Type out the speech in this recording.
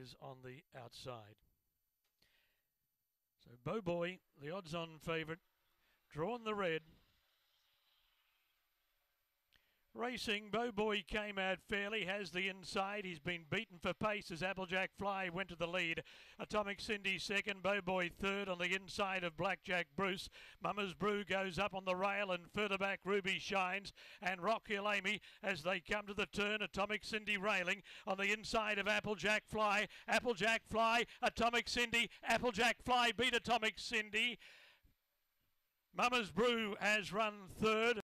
is on the outside. So Bowboy, the odds-on favourite, drawn the red. Racing, Bowboy came out fairly, has the inside. He's been beaten for pace as Applejack Fly went to the lead. Atomic Cindy second, Bowboy third on the inside of Blackjack Bruce. Mama's Brew goes up on the rail and further back Ruby shines and Rock Hill Amy as they come to the turn. Atomic Cindy railing on the inside of Applejack Fly. Applejack Fly, Atomic Cindy, Applejack Fly beat Atomic Cindy. Mama's Brew has run third.